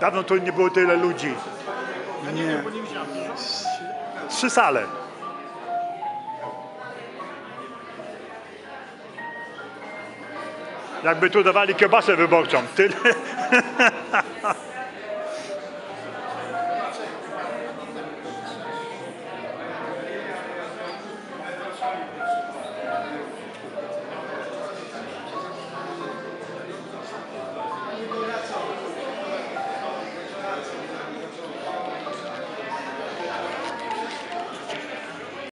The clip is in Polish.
Dawno tu nie było tyle ludzi. Nie. Trzy sale. Jakby tu dawali kiełbasę wyborczą. Tyle.